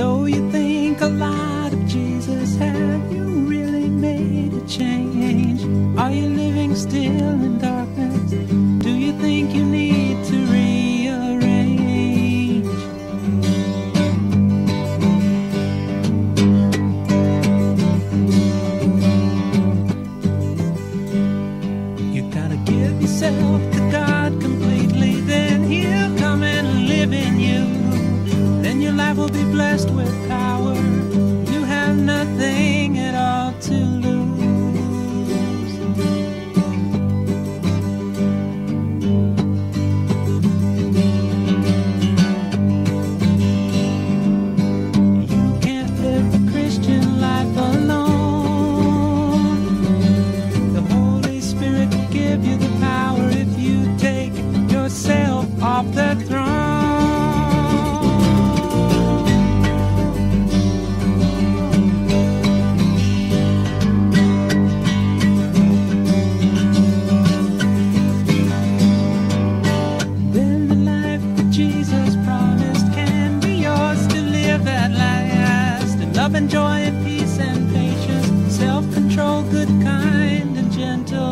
So you think a lot of Jesus. Have you really made a change? Are you living still in darkness? Do you think you need to rearrange? You gotta give yourself to God completely, Life will be blessed with power. You have nothing at all to lose. You can't live the Christian life alone. The Holy Spirit will give you the power if you take yourself off the throne. love and joy and peace and patience, self-control, good, kind and gentle.